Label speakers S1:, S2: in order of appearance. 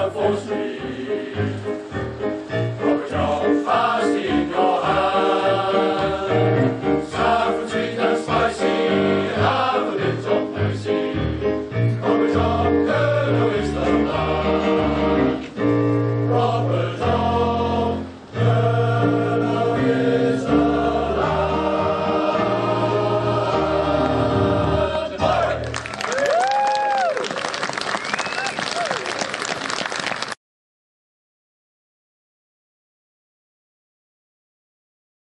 S1: the full stream.